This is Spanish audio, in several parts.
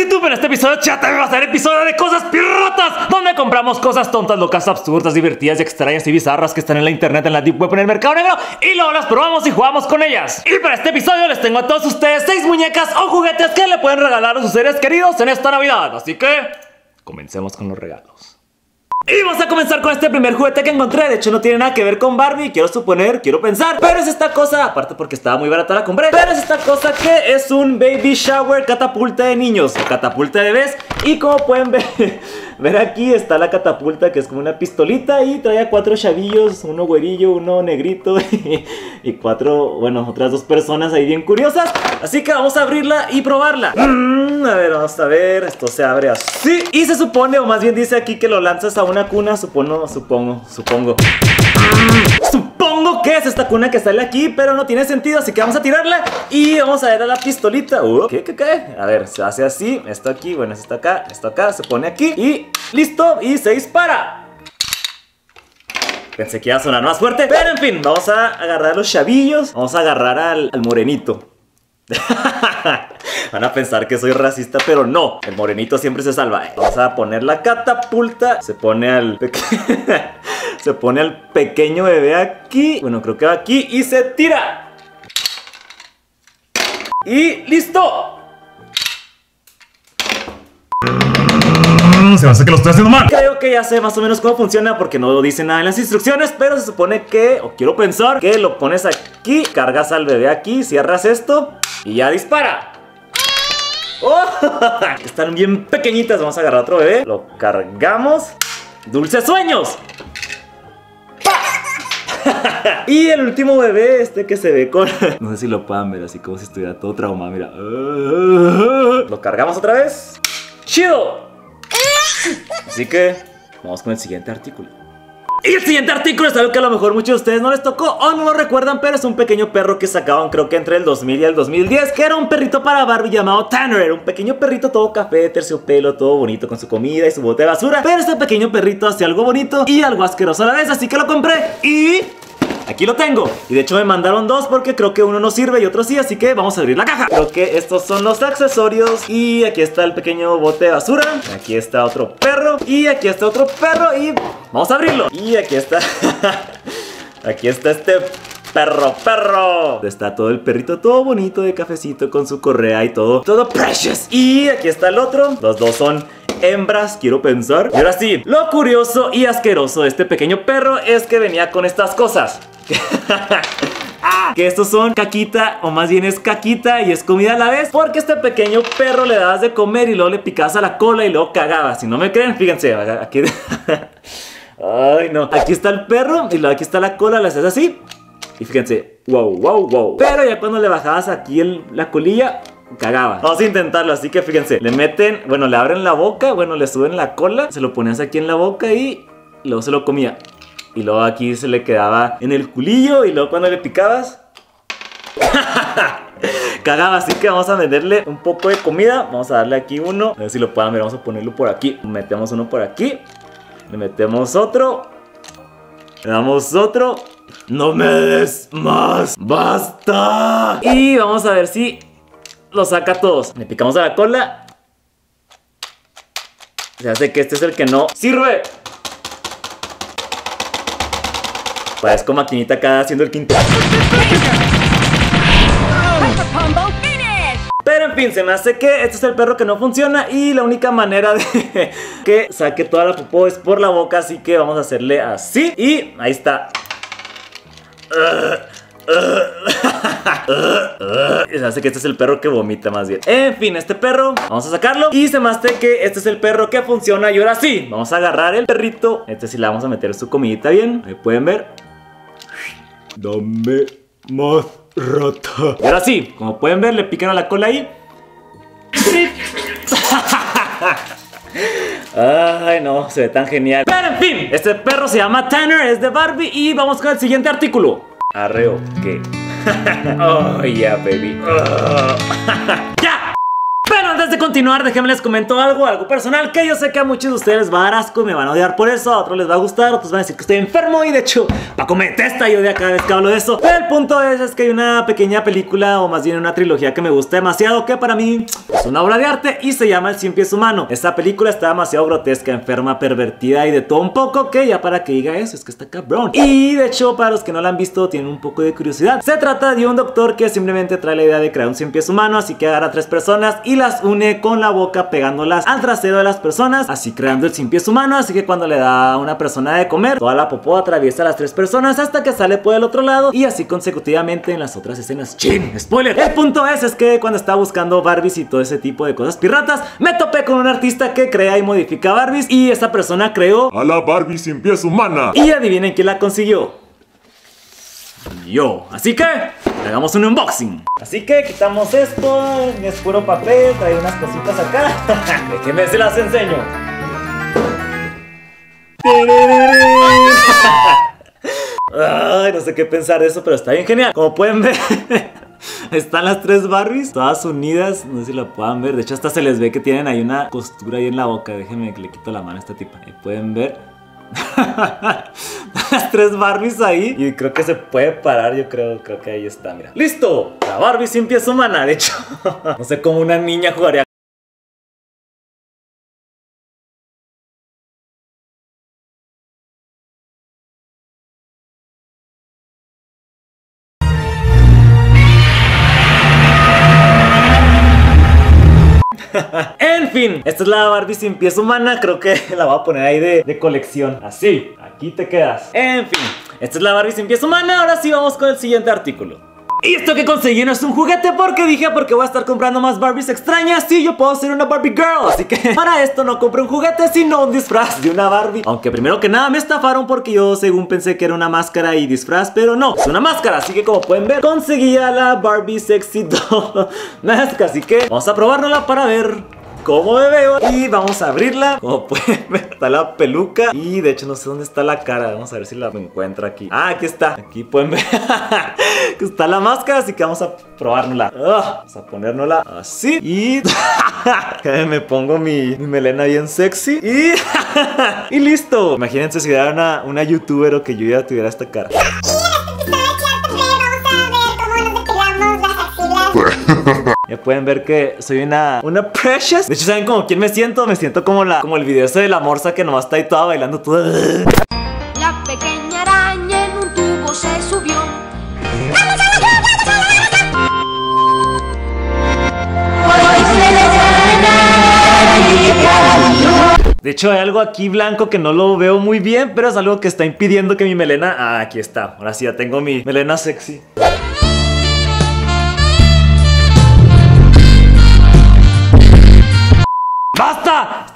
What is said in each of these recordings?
YouTube, en este episodio chat va a ser episodio de cosas pirrotas Donde compramos cosas tontas, locas, absurdas, divertidas extrañas y bizarras Que están en la internet, en la deep web, en el mercado negro Y luego las probamos y jugamos con ellas. Y para este episodio les tengo a todos ustedes seis muñecas o juguetes Que le pueden regalar a sus seres queridos en esta Navidad Así que, comencemos con los regalos y vamos a comenzar con este primer juguete que encontré. De hecho no tiene nada que ver con Barbie. Quiero suponer, quiero pensar. Pero es esta cosa, aparte porque estaba muy barata la compré. Pero es esta cosa que es un baby shower catapulta de niños catapulta de bebés. Y como pueden ver Ver aquí está la catapulta que es como una pistolita y trae a cuatro chavillos, uno güerillo, uno negrito y, cuatro, bueno, otras dos personas ahí bien curiosas. Así que vamos a abrirla y probarla. Mm, a ver, vamos a ver, esto se abre así. Y se supone, o más bien dice aquí que lo lanzas a una cuna, supongo, supongo, supongo. Supongo que es esta cuna que sale aquí, pero no tiene sentido, así que vamos a tirarla y vamos a ver a la pistolita. Uh, ¿Qué, qué, qué? A ver, se hace así, esto aquí, bueno, esto acá, esto acá, se pone aquí y listo, y se dispara. Pensé que iba a sonar más fuerte, pero en fin, vamos a agarrar los chavillos, vamos a agarrar al, al morenito. Van a pensar que soy racista, pero no. El morenito siempre se salva. Vamos a poner la catapulta. Se pone al... se pone al pequeño bebé aquí. Bueno, creo que va aquí. Y se tira. Y listo. Se me hace que lo estoy haciendo mal. Creo que ya sé más o menos cómo funciona porque no dice nada en las instrucciones, pero se supone que, o quiero pensar, que lo pones aquí, cargas al bebé aquí, cierras esto y ya dispara. ¡Oh! Están bien pequeñitas. Vamos a agarrar otro bebé. Lo cargamos. ¡Dulces sueños! y el último bebé, este que se ve con... no sé si lo puedan ver, así como si estuviera todo traumado, mira. Lo cargamos otra vez. ¡Chido! Así que, vamos con el siguiente artículo. Y el siguiente artículo es algo que a lo mejor muchos de ustedes no les tocó o no lo recuerdan, pero es un pequeño perro que sacaban creo que entre el 2000 y el 2010, que era un perrito para Barbie llamado Tanner. Era un pequeño perrito todo café, terciopelo, todo bonito con su comida y su bote de basura. Pero este pequeño perrito hacía algo bonito y algo asqueroso a la vez, así que lo compré y Aquí lo tengo. Y de hecho me mandaron dos porque creo que uno no sirve y otro sí, así que vamos a abrir la caja. Creo que estos son los accesorios. Y aquí está el pequeño bote de basura. Aquí está otro perro. Y aquí está otro perro. Y vamos a abrirlo. Y aquí está. aquí está este perro, perro. Está todo el perrito, todo bonito de cafecito con su correa y todo. Todo precious. Y aquí está el otro. Los dos son hembras, quiero pensar. Y ahora sí, lo curioso y asqueroso de este pequeño perro es que venía con estas cosas. Que estos son caquita, o más bien es caquita y es comida a la vez. Porque este pequeño perro le dabas de comer y luego le picabas a la cola y luego cagabas. Si no me creen, fíjense, aquí. Ay, no. Aquí está el perro y luego aquí está la cola, la haces así. Y fíjense, wow, wow, wow. Pero ya cuando le bajabas aquí la colilla, cagaba. Vamos a intentarlo, así que fíjense, le meten, bueno, le abren la boca, bueno, le suben la cola, se lo ponías aquí en la boca y luego se lo comía. Y luego aquí se le quedaba en el culillo y luego cuando le picabas... Cagaba, así que vamos a meterle un poco de comida. Vamos a darle aquí uno. A ver si lo puedan ver, vamos a ponerlo por aquí. Metemos uno por aquí. Le metemos otro. Le damos otro. No me des más. ¡Basta! Y vamos a ver si lo saca todos. Le picamos a la cola. Se hace que este es el que no sirve Parezco maquinita acá haciendo el quinto. Pero en fin, se me hace que este es el perro que no funciona y la única manera de que saque toda la popó es por la boca, así que vamos a hacerle así. Y ahí está. Se hace que este es el perro que vomita más bien. En fin, este perro, vamos a sacarlo. Y se me hace que este es el perro que funciona. Y ahora sí, vamos a agarrar el perrito. Este sí le vamos a meter su comidita bien. Ahí pueden ver Dame más rata. Y ahora sí, como pueden ver, le pican a la cola ahí. Ay, no, se ve tan genial. Pero en fin, este perro se llama Tanner, es de Barbie y vamos con el siguiente artículo. Arreo, ¿qué? oh, yeah, baby. ¡Ya! Continuar, déjenme les comento algo, algo personal que yo sé que a muchos de ustedes va a asco y me van a odiar por eso, a otros les va a gustar, otros van a decir que estoy enfermo y de hecho Paco me detesta y odia cada vez que hablo de eso. Pero el punto es, es que hay una pequeña película o más bien una trilogía que me gusta demasiado que para mí es una obra de arte y se llama El Cien Pies Humano. Esta película está demasiado grotesca, enferma, pervertida y de todo un poco que ya para que diga eso es que está cabrón. Y de hecho para los que no la han visto tienen un poco de curiosidad. Se trata de un doctor que simplemente trae la idea de crear un cien pies humano, así que agarra a tres personas y las une con la boca pegándolas al trasero de las personas, así creando el cien pies humano, así que cuando le da a una persona de comer, toda la popó atraviesa a las tres personas hasta que sale por el otro lado y así consecutivamente en las otras escenas. ¡Chin! ¡Spoiler! El punto es, es que cuando estaba buscando Barbies y todo ese tipo de cosas piratas, me topé con un artista que crea y modifica Barbies y esta persona creó A la Barbie sin pies humana. y adivinen quién la consiguió. Yo. Así que, hagamos un unboxing. Así que quitamos esto, es puro papel, trae unas cositas acá. Déjenme se las enseño. Ay, no sé qué pensar de eso, pero está bien genial. Como pueden ver, están las tres Barbies, todas unidas. No sé si lo puedan ver. De hecho, hasta se les ve que tienen ahí una costura ahí en la boca. Déjenme que le quito la mano a esta tipa. Ahí pueden ver. Las tres Barbies ahí. Y creo que se puede parar. Yo creo, creo que ahí está. Mira. ¡Listo! La Barbie sin pies humana. De hecho, no sé cómo una niña jugaría En fin, esta es la Barbie sin pies humana. Creo que la voy a poner ahí de, colección. Así, aquí te quedas. En fin, esta es la Barbie sin pies humana. Ahora sí vamos con el siguiente artículo. Y esto que conseguí no es un juguete porque dije porque voy a estar comprando más Barbies extrañas y yo puedo ser una Barbie Girl. Así que para esto no compré un juguete sino un disfraz de una Barbie. Aunque primero que nada me estafaron porque yo según pensé que era una máscara y disfraz, pero no, es una máscara. Así que como pueden ver, conseguí a la Barbie Sexy Doll Mask. Así que vamos a probárnosla para ver cómo me veo. Y vamos a abrirla como pueden ver está la peluca. Y de hecho no sé dónde está la cara. Vamos a ver si la encuentro aquí. Ah aquí está. Aquí pueden ver que está la máscara así que vamos a probárnosla. Vamos a ponérnosla así. Y me pongo mi, mi melena bien sexy. Y y listo. Imagínense si era una, una youtuber o que yo ya tuviera esta cara Ya pueden ver que soy una, una precious. De hecho, ¿saben como quién me siento? Me siento como la como el video ese de la morsa que nomás está ahí toda bailando toda. La pequeña araña en un tubo se subió. De hecho, hay algo aquí blanco que no lo veo muy bien, pero es algo que está impidiendo que mi melena. Ah, aquí está. Ahora sí ya tengo mi melena sexy.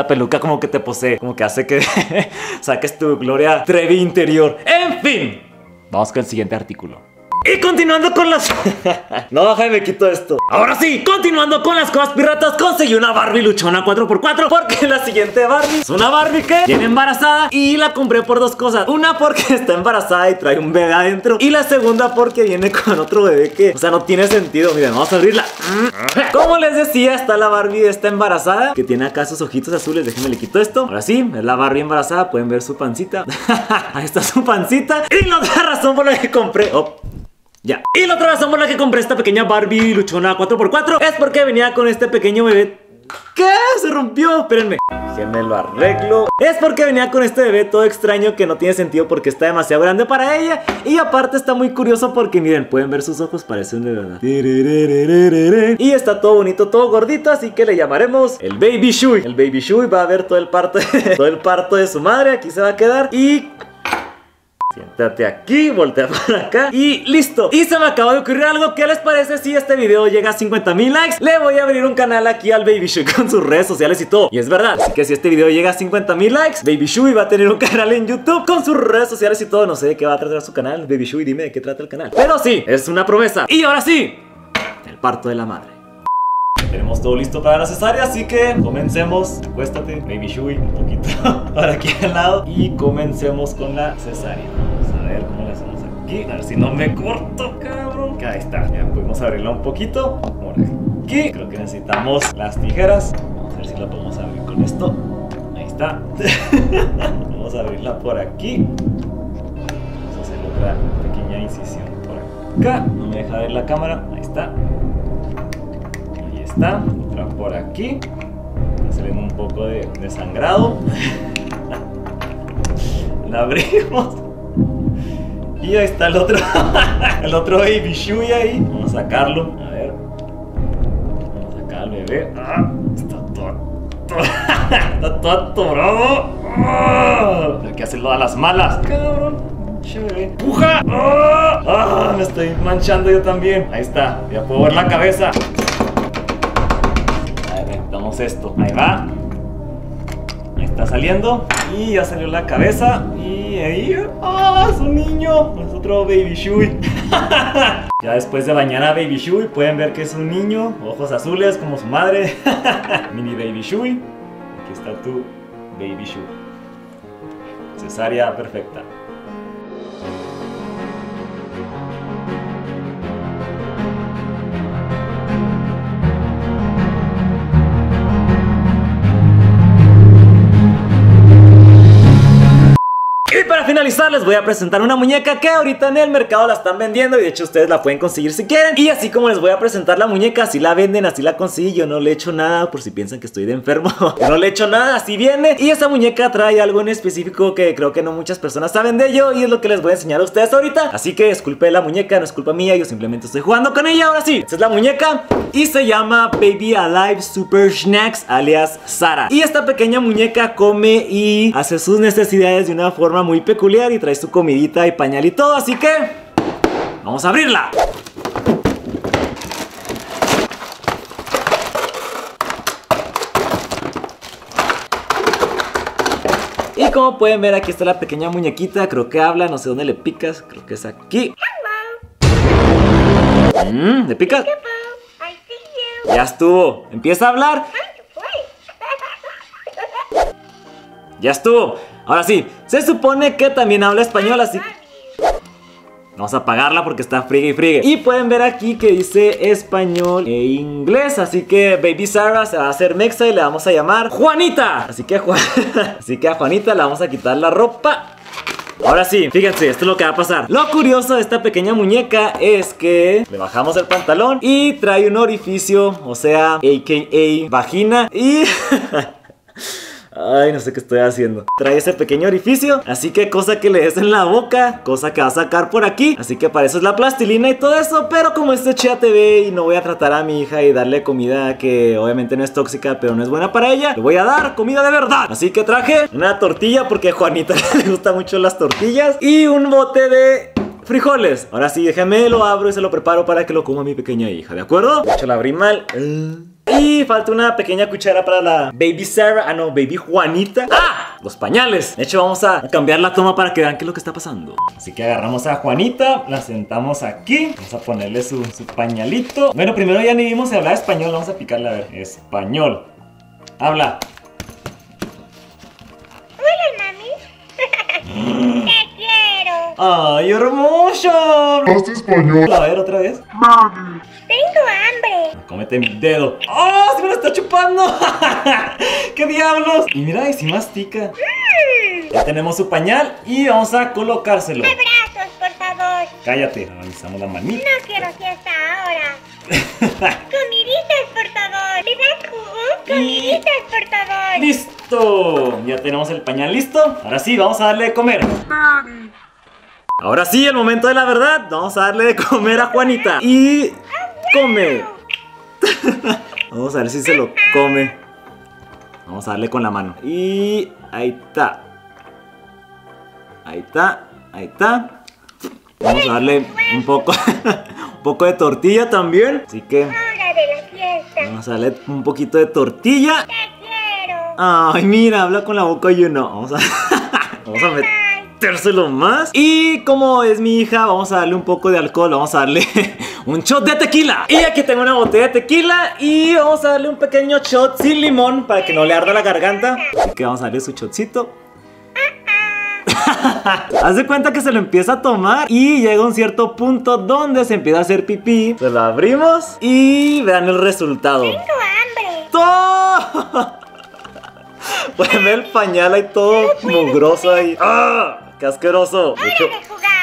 Esta peluca como que te posee, como que hace que saques tu gloria Trevi interior. En fin, vamos con el siguiente artículo. Y continuando con las... no, baja y me quito esto. Ahora sí, continuando con las cosas piratas, conseguí una Barbie luchona 4x4 porque la siguiente Barbie es una Barbie que viene embarazada y la compré por dos cosas. Una porque está embarazada y trae un bebé adentro y la segunda porque viene con otro bebé que, o sea, no tiene sentido. Miren, vamos a abrirla. Como les decía, está la Barbie está embarazada que tiene acá sus ojitos azules. Déjenme le quito esto. Ahora sí, es la Barbie embarazada. Pueden ver su pancita. Ahí está su pancita. Y la otra razón por la que compré. Oh. Ya. Y la otra razón por la que compré esta pequeña Barbie luchona 4x4 es porque venía con este pequeño bebé. ¿Qué? Se rompió. Espérenme. Déjenme lo arreglo. Es porque venía con este bebé todo extraño que no tiene sentido porque está demasiado grande para ella. Y aparte está muy curioso porque miren, pueden ver sus ojos, parecen de verdad. Y está todo bonito, todo gordito, así que le llamaremos el Baby Shui. El Baby Shui va a ver todo el parto, todo el parto de su madre. Aquí se va a quedar y Siéntate aquí, voltea para acá y listo. Y se me acaba de ocurrir algo, ¿qué les parece si este video llega a 50 mil likes? Le voy a abrir un canal aquí al Baby Shui con sus redes sociales y todo. Y es verdad, así que si este video llega a 50 mil likes Baby Shui va a tener un canal en YouTube con sus redes sociales y todo. No sé de qué va a tratar su canal, Baby Shui, dime de qué trata el canal. Pero sí, es una promesa. Y ahora sí, el parto de la madre tenemos todo listo para la cesárea, así que comencemos. Acuéstate, baby Shui, un poquito para aquí al lado. Y comencemos con la cesárea. Vamos a ver cómo le hacemos aquí. A ver si no me corto, cabrón. Ahí está, ya pudimos abrirla un poquito. Por aquí. Creo que necesitamos las tijeras. Vamos a ver si la podemos abrir con esto. Ahí está. Vamos a abrirla por aquí. Vamos a hacer otra pequeña incisión por acá. No me deja ver la cámara. Ahí está. Está. Otra por aquí. Hacer un poco de, sangrado. la abrimos. Y ahí está el otro, el otro baby Shui ahí. Vamos a sacarlo. A ver. Vamos a sacar al bebé. Ah, está todo, todo- está todo atorado. Ah, hay que hacerlo a las malas. Cabrón. Bebé. ¡Puja! Ah, me estoy manchando yo también. Ahí está. Ya puedo ver la cabeza. Necesitamos esto. Ahí va. Ahí está saliendo. Y ya salió la cabeza. Y ahí. ¡Ah! Es un niño. Es otro Baby Shui. ya después de bañar a Baby Shui, pueden ver que es un niño. Ojos azules como su madre. Mini Baby Shui. Aquí está tu Baby Shui. Cesárea perfecta. Finalizar les voy a presentar una muñeca que ahorita en el mercado la están vendiendo y de hecho ustedes la pueden conseguir si quieren. Y así como les voy a presentar la muñeca, así la venden, así la conseguí, yo no le echo nada por si piensan que estoy de enfermo. No le echo nada, así viene. Y esta muñeca trae algo en específico que creo que no muchas personas saben de ello y es lo que les voy a enseñar a ustedes ahorita. Así que disculpe la muñeca, no es culpa mía, yo simplemente estoy jugando con ella. Ahora sí, esta es la muñeca y se llama Baby Alive Super Snacks alias Sara. Y esta pequeña muñeca come y hace sus necesidades de una forma muy peculiar y trae su comidita y pañal y todo, así que vamos a abrirla. Y como pueden ver aquí está la pequeña muñequita, creo que habla, no sé dónde le picas, creo que es aquí. Mm, ¿Le picas? Ya estuvo, empieza a hablar. Ya estuvo. Ahora sí, se supone que también habla español, así Vamos a apagarla porque está friegue y friegue. Y pueden ver aquí que dice español e inglés. Así que Baby Sarah se va a hacer mexa y le vamos a llamar Juanita. Así que, Juan... así que a Juanita le vamos a quitar la ropa. Ahora sí, fíjense, esto es lo que va a pasar. Lo curioso de esta pequeña muñeca es que le bajamos el pantalón y trae un orificio, o sea, AKA vagina. Y. Ay, no sé qué estoy haciendo. Trae ese pequeño orificio. Así que cosa que le des en la boca. Cosa que va a sacar por aquí. Así que para eso es la plastilina y todo eso. Pero como este Chia TV y no voy a tratar a mi hija y darle comida que obviamente no es tóxica, pero no es buena para ella. Le voy a dar comida de verdad. Así que traje una tortilla porque a Juanita le gustan mucho las tortillas. Y un bote de frijoles. Ahora sí, déjame, lo abro y se lo preparo para que lo coma mi pequeña hija, ¿de acuerdo? De hecho, la abrí mal. Y falta una pequeña cuchara para la Baby Sarah. Ah, no, Baby Juanita. ¡Ah! Los pañales. De hecho, vamos a cambiar la toma para que vean qué es lo que está pasando. Así que agarramos a Juanita, la sentamos aquí. Vamos a ponerle su, su pañalito. Bueno, primero ya ni vimos si hablaba español. Vamos a picarle a ver. Español. Habla. Hola, mami. Te quiero. ¡Ay, hermoso! ¿Hablaste español? A ver, otra vez. Tengo hambre. Cómete mi dedo. ¡Oh! ¡Se me lo está chupando! ¡Qué diablos! Y mira, y si mastica. Mm. Ya tenemos su pañal y vamos a colocárselo. Abrazos, por favor. Cállate. Analizamos la manita. No quiero fiesta ahora. Comiditas, por favor. ¿Me das jugo? Comiditas, por favor. ¡Listo! Ya tenemos el pañal listo. Ahora sí, vamos a darle de comer. Ahora sí, el momento de la verdad. Vamos a darle de comer a Juanita. Y come. Vamos a ver si se lo come. Vamos a darle con la mano. Y ahí está. Ahí está. Ahí está. Vamos a darle un poco, un poco de tortilla también. Así que fiesta. vamos a darle un poquito de tortilla. Ay, mira, habla con la boca llena. Vamos a, vamos a metérselo más. Y como es mi hija, vamos a darle un poco de alcohol. Vamos a darle un shot de tequila. Y aquí tengo una botella de tequila. Y vamos a darle un pequeño shot sin limón para que no le arda la garganta. Así que vamos a darle su shotcito. Haz de cuenta que se lo empieza a tomar y llega a un cierto punto donde se empieza a hacer pipí. Se lo abrimos y vean el resultado. Tengo hambre. ¡Oh! Pueden ver el pañal ahí todo mugroso ahí. ¡Ah! ¡Qué asqueroso! De hecho, ¡Hora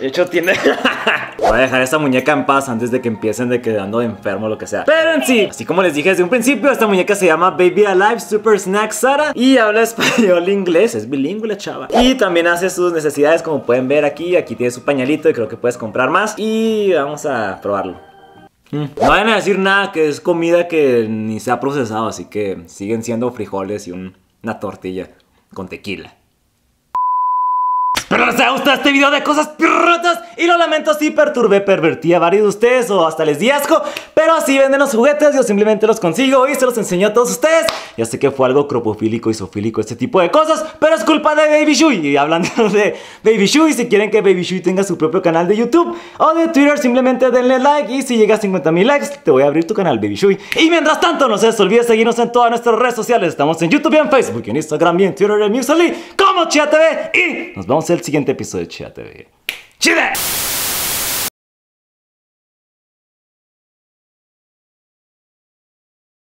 de hecho tiene... Voy a dejar esa muñeca en paz antes de que empiecen de que ando enfermo o lo que sea. Pero en sí, así como les dije desde un principio, esta muñeca se llama Baby Alive Super Snack Sara y habla español e inglés, es bilingüe chava. Y también hace sus necesidades como pueden ver aquí, aquí tiene su pañalito y creo que puedes comprar más. Y vamos a probarlo. Mm. No vayan a decir nada que es comida que ni se ha procesado, así que siguen siendo frijoles y un- una tortilla con tequila. Espero les haya gustado este video de cosas pirrotas Y lo lamento si perturbé, pervertí a varios de ustedes O hasta les di asco. Pero así venden los juguetes Yo simplemente los consigo y se los enseño a todos ustedes. Ya sé que fue algo cropofílico y zoofílico Este tipo de cosas Pero es culpa de Baby Shui. Y hablando de Baby Shui Si quieren que Baby Shui tenga su propio canal de YouTube O de Twitter Simplemente denle like. Y si llega a 50 mil likes Te voy a abrir tu canal Baby Shui. Y mientras tanto No se les olvide seguirnos en todas nuestras redes sociales. Estamos en YouTube y en Facebook y en Instagram y en Twitter y en Musical.ly Como Chia TV Y nos vemos en el siguiente episodio de Chia TV ¡Chile!